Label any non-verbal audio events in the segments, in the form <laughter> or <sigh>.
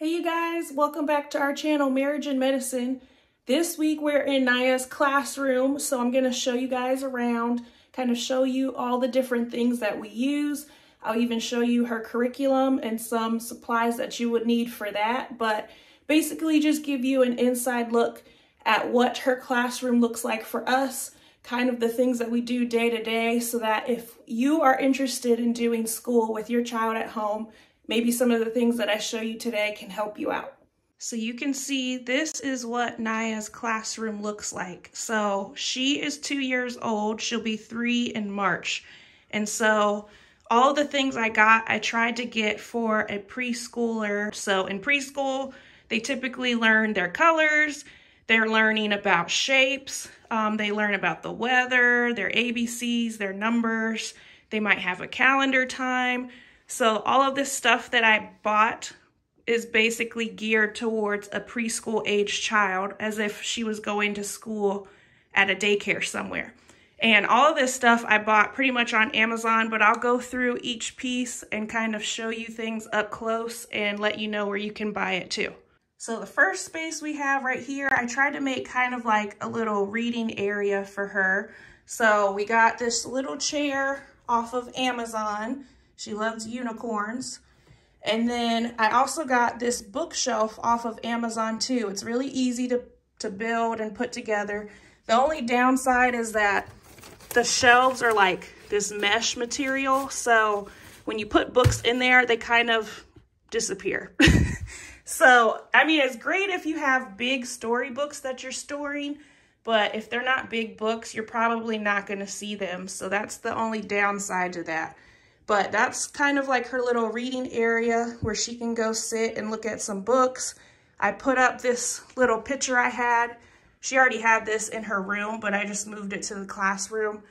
Hey you guys, welcome back to our channel, Marriage and Medicine. This week we're in Nya's classroom, so I'm gonna show you guys around, kind of show you all the different things that we use. I'll even show you her curriculum and some supplies that you would need for that, but basically just give you an inside look at what her classroom looks like for us, kind of the things that we do day to day so that if you are interested in doing school with your child at home, maybe some of the things that I show you today can help you out. So you can see this is what Nya's classroom looks like. So she is two years old. She'll be three in March. And so all the things I got, I tried to get for a preschooler. So in preschool, they typically learn their colors, they're learning about shapes, um, they learn about the weather, their ABCs, their numbers, they might have a calendar time. So all of this stuff that I bought is basically geared towards a preschool age child as if she was going to school at a daycare somewhere. And all of this stuff I bought pretty much on Amazon, but I'll go through each piece and kind of show you things up close and let you know where you can buy it too. So the first space we have right here, I tried to make kind of like a little reading area for her. So we got this little chair off of Amazon. She loves unicorns. And then I also got this bookshelf off of Amazon too. It's really easy to, to build and put together. The only downside is that the shelves are like this mesh material. So when you put books in there, they kind of disappear. <laughs> So, I mean, it's great if you have big storybooks that you're storing, but if they're not big books, you're probably not going to see them. So that's the only downside to that. But that's kind of like her little reading area where she can go sit and look at some books. I put up this little picture I had. She already had this in her room, but I just moved it to the classroom.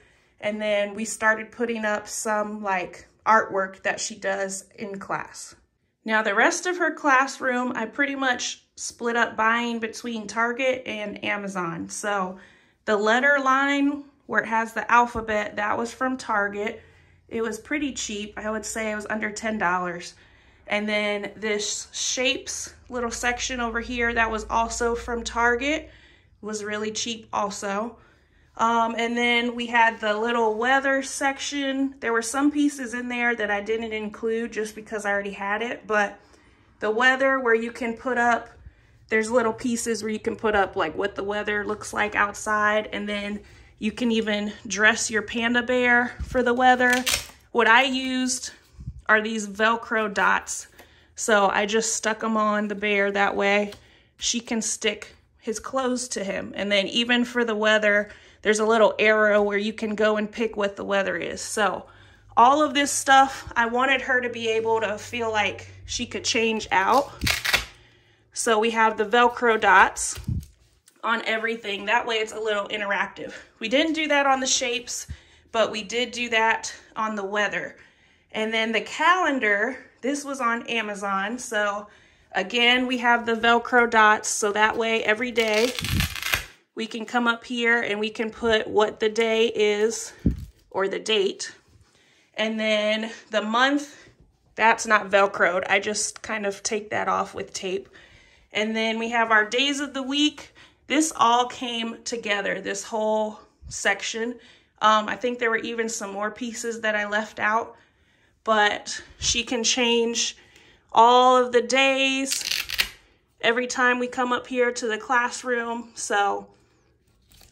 And then we started putting up some like artwork that she does in class. Now the rest of her classroom, I pretty much split up buying between Target and Amazon. So the letter line where it has the alphabet, that was from Target. It was pretty cheap. I would say it was under $10. And then this shapes little section over here, that was also from Target. was really cheap also. Um, and then we had the little weather section. There were some pieces in there that I didn't include just because I already had it, but the weather where you can put up, there's little pieces where you can put up like what the weather looks like outside. And then you can even dress your panda bear for the weather. What I used are these Velcro dots. So I just stuck them on the bear that way she can stick his clothes to him. And then even for the weather, there's a little arrow where you can go and pick what the weather is. So all of this stuff, I wanted her to be able to feel like she could change out. So we have the Velcro dots on everything. That way it's a little interactive. We didn't do that on the shapes, but we did do that on the weather. And then the calendar, this was on Amazon. So again, we have the Velcro dots. So that way every day we can come up here and we can put what the day is or the date. And then the month, that's not Velcroed. I just kind of take that off with tape. And then we have our days of the week. This all came together, this whole section. Um, I think there were even some more pieces that I left out, but she can change all of the days every time we come up here to the classroom. So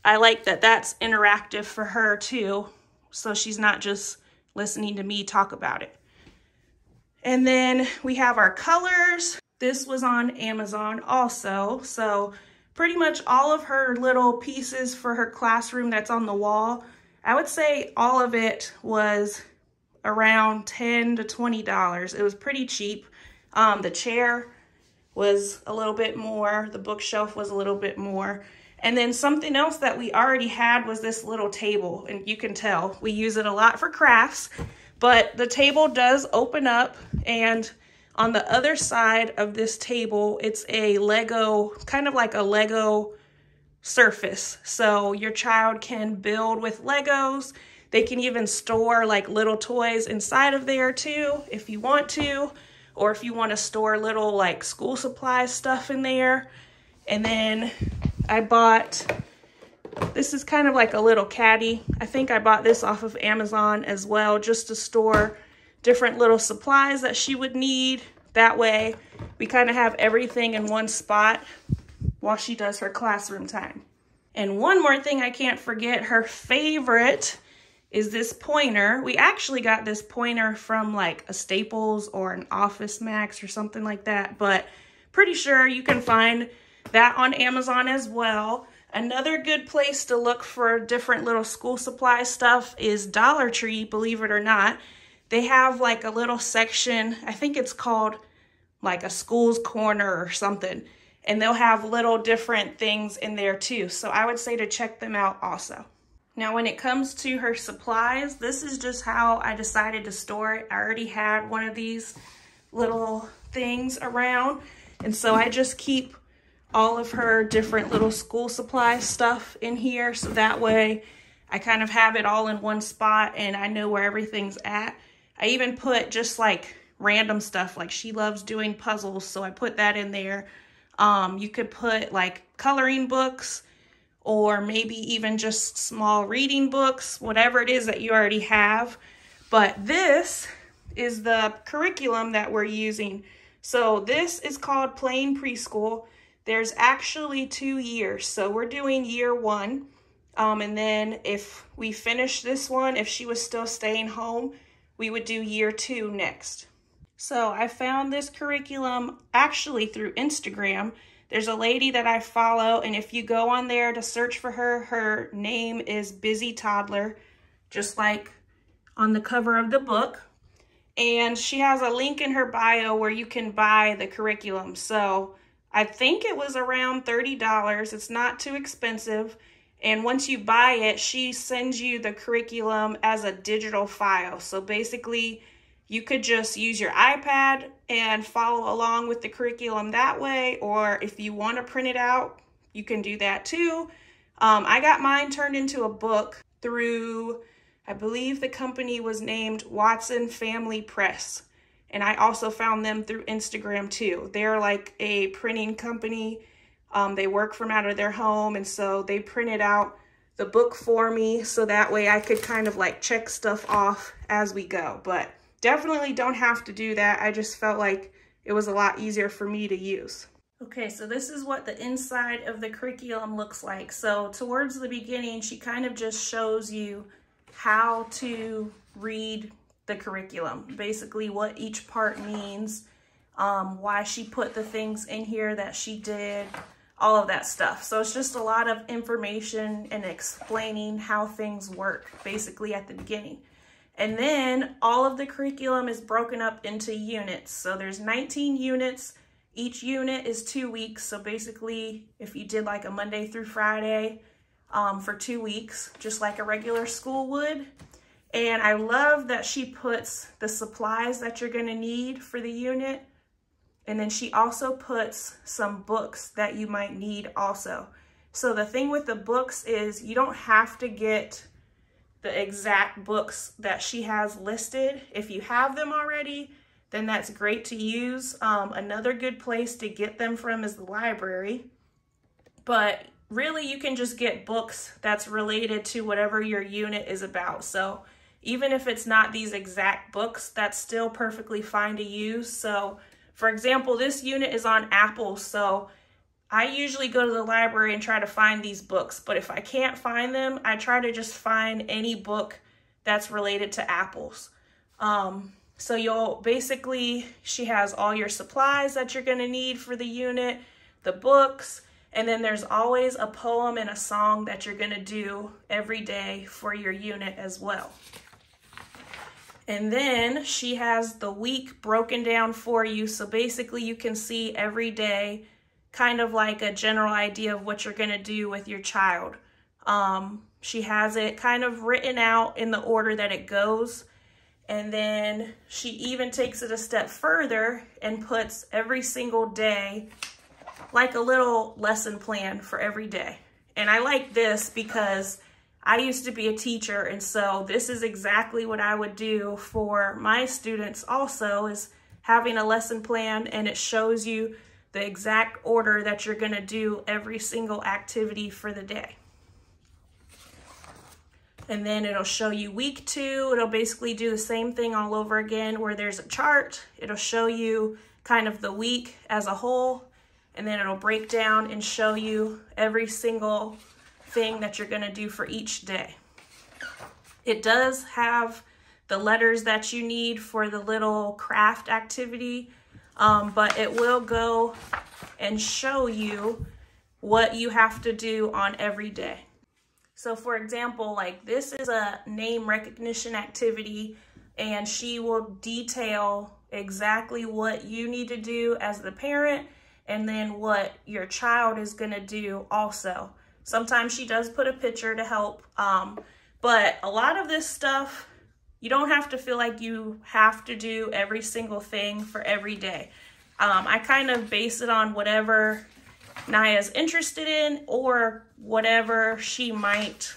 I like that that's interactive for her too. So she's not just listening to me talk about it. And then we have our colors. This was on Amazon also. So pretty much all of her little pieces for her classroom that's on the wall, I would say all of it was around 10 to $20. It was pretty cheap. Um, the chair was a little bit more. The bookshelf was a little bit more. And then something else that we already had was this little table. And you can tell we use it a lot for crafts. But the table does open up and on the other side of this table, it's a Lego, kind of like a Lego surface. So your child can build with Legos. They can even store like little toys inside of there too, if you want to. or if you want to store little like school supplies stuff in there. And then I bought, this is kind of like a little caddy. I think I bought this off of Amazon as well, just to store different little supplies that she would need. That way we kind of have everything in one spot while she does her classroom time. And one more thing I can't forget, her favorite is this pointer. We actually got this pointer from like a Staples or an Office Max or something like that, but pretty sure you can find that on Amazon as well. Another good place to look for different little school supply stuff is Dollar Tree, believe it or not. They have like a little section, I think it's called like a school's corner or something. And they'll have little different things in there too. So I would say to check them out also. Now when it comes to her supplies, this is just how I decided to store it. I already had one of these little things around. And so I just keep all of her different little school supply stuff in here. So that way I kind of have it all in one spot and I know where everything's at. I even put just like random stuff, like she loves doing puzzles, so I put that in there. Um, you could put like coloring books or maybe even just small reading books, whatever it is that you already have. But this is the curriculum that we're using. So this is called Playing Preschool. There's actually two years. So we're doing year one. Um, and then if we finish this one, if she was still staying home, we would do year two next. So I found this curriculum actually through Instagram. There's a lady that I follow, and if you go on there to search for her, her name is Busy Toddler, just like on the cover of the book. And she has a link in her bio where you can buy the curriculum. So I think it was around $30. It's not too expensive. And once you buy it, she sends you the curriculum as a digital file. So basically, you could just use your iPad and follow along with the curriculum that way. Or if you want to print it out, you can do that too. Um, I got mine turned into a book through, I believe the company was named Watson Family Press. And I also found them through Instagram too. They're like a printing company um, they work from out of their home. And so they printed out the book for me so that way I could kind of like check stuff off as we go. But definitely don't have to do that. I just felt like it was a lot easier for me to use. Okay, so this is what the inside of the curriculum looks like. So towards the beginning, she kind of just shows you how to read the curriculum, basically what each part means, um, why she put the things in here that she did, all of that stuff. So it's just a lot of information and explaining how things work basically at the beginning. And then all of the curriculum is broken up into units. So there's 19 units. Each unit is two weeks. So basically if you did like a Monday through Friday um, for two weeks, just like a regular school would. And I love that she puts the supplies that you're gonna need for the unit and then she also puts some books that you might need also. So the thing with the books is you don't have to get the exact books that she has listed. If you have them already, then that's great to use. Um, another good place to get them from is the library. But really you can just get books that's related to whatever your unit is about. So even if it's not these exact books, that's still perfectly fine to use. So for example, this unit is on Apple, so I usually go to the library and try to find these books, but if I can't find them, I try to just find any book that's related to apples. Um, so you'll basically, she has all your supplies that you're gonna need for the unit, the books, and then there's always a poem and a song that you're gonna do every day for your unit as well. And then she has the week broken down for you. So basically you can see every day kind of like a general idea of what you're going to do with your child. Um, she has it kind of written out in the order that it goes. And then she even takes it a step further and puts every single day like a little lesson plan for every day. And I like this because I used to be a teacher, and so this is exactly what I would do for my students also is having a lesson plan and it shows you the exact order that you're gonna do every single activity for the day. And then it'll show you week two. It'll basically do the same thing all over again where there's a chart. It'll show you kind of the week as a whole. And then it'll break down and show you every single thing that you're gonna do for each day. It does have the letters that you need for the little craft activity, um, but it will go and show you what you have to do on every day. So for example, like this is a name recognition activity and she will detail exactly what you need to do as the parent and then what your child is gonna do also. Sometimes she does put a picture to help, um, but a lot of this stuff, you don't have to feel like you have to do every single thing for every day. Um, I kind of base it on whatever Nya's interested in or whatever she might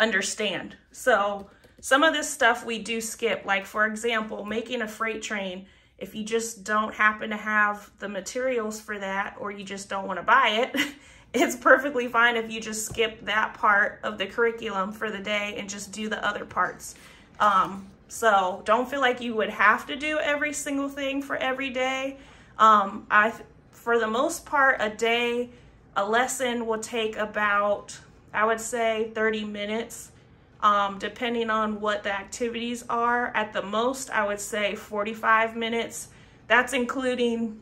understand. So some of this stuff we do skip, like for example, making a freight train. If you just don't happen to have the materials for that or you just don't want to buy it, <laughs> it's perfectly fine if you just skip that part of the curriculum for the day and just do the other parts. Um, so don't feel like you would have to do every single thing for every day. Um, I for the most part, a day, a lesson will take about, I would say 30 minutes, um, depending on what the activities are. At the most, I would say 45 minutes. That's including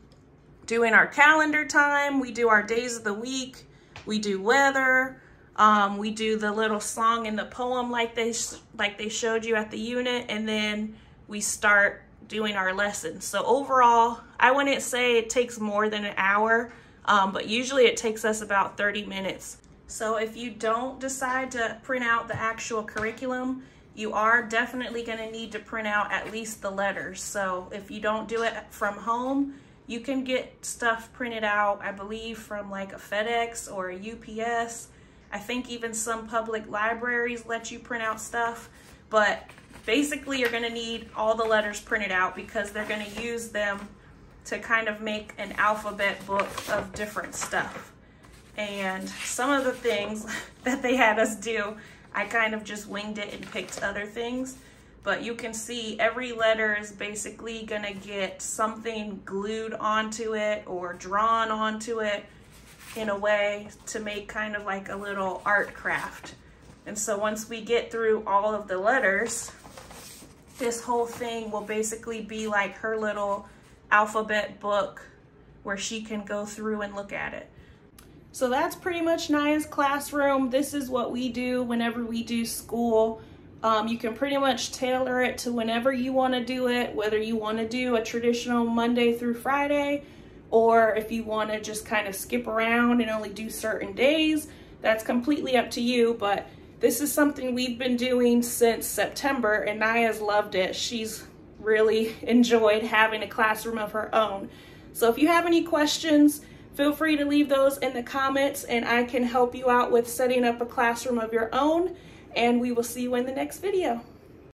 doing our calendar time. We do our days of the week. We do weather. Um, we do the little song and the poem like they, like they showed you at the unit. And then we start doing our lessons. So overall, I wouldn't say it takes more than an hour, um, but usually it takes us about 30 minutes. So if you don't decide to print out the actual curriculum, you are definitely gonna need to print out at least the letters. So if you don't do it from home, you can get stuff printed out, I believe, from like a FedEx or a UPS. I think even some public libraries let you print out stuff, but basically you're gonna need all the letters printed out because they're gonna use them to kind of make an alphabet book of different stuff. And some of the things <laughs> that they had us do, I kind of just winged it and picked other things. But you can see every letter is basically gonna get something glued onto it or drawn onto it in a way to make kind of like a little art craft. And so once we get through all of the letters, this whole thing will basically be like her little alphabet book where she can go through and look at it. So that's pretty much Nya's classroom. This is what we do whenever we do school. Um, you can pretty much tailor it to whenever you want to do it, whether you want to do a traditional Monday through Friday, or if you want to just kind of skip around and only do certain days, that's completely up to you. But this is something we've been doing since September and Nya's loved it. She's really enjoyed having a classroom of her own. So if you have any questions, feel free to leave those in the comments and I can help you out with setting up a classroom of your own and we will see you in the next video.